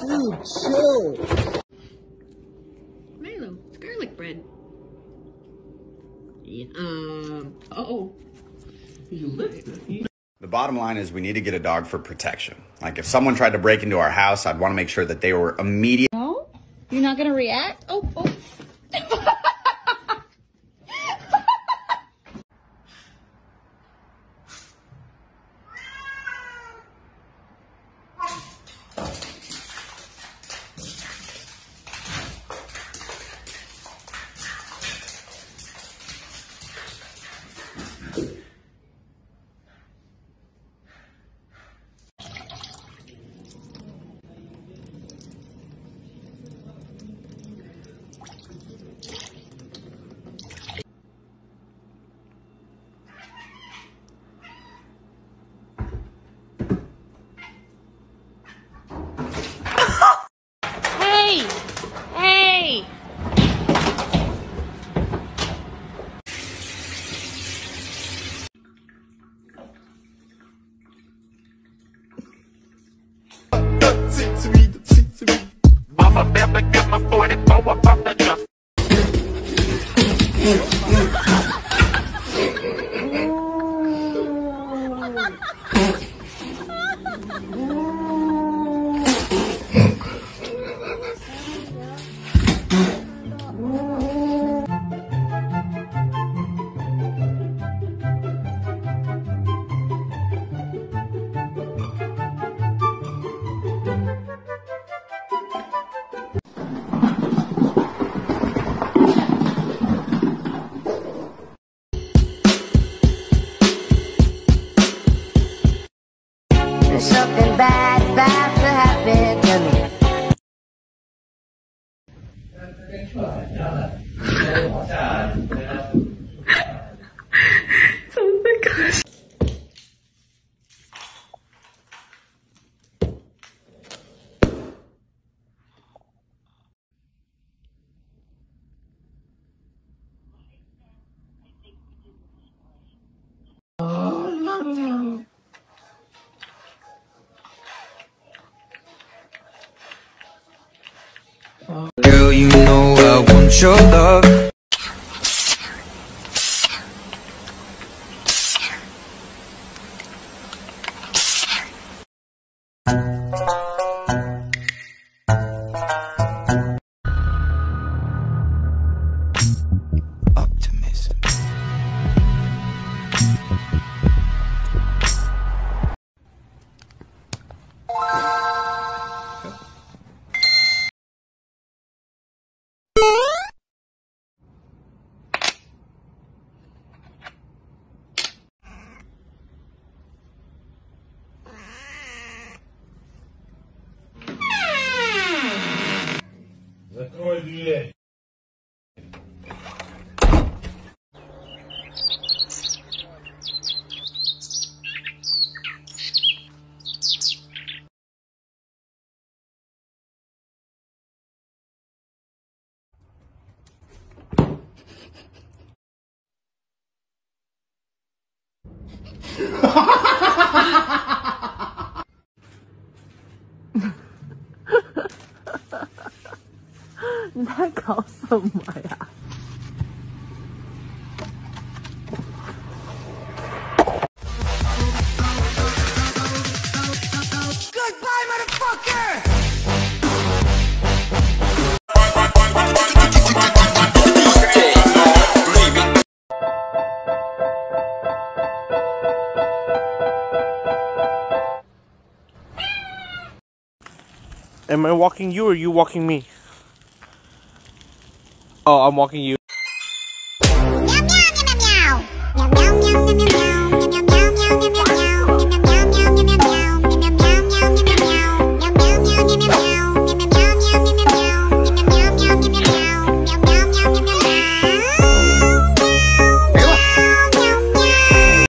Dude, chill. Milo, it's garlic bread. Yeah, um, oh. The bottom line is we need to get a dog for protection. Like if someone tried to break into our house, I'd want to make sure that they were immediate. No? You're not gonna react? Oh, oh. There's something bad I want your love. 哈哈哈哈哈！哈哈哈哈哈！哈哈，你在搞什么呀？Am I walking you or you walking me? Oh, I'm walking you.